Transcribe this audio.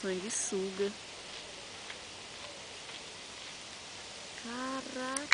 Sanguessuga. Caraca!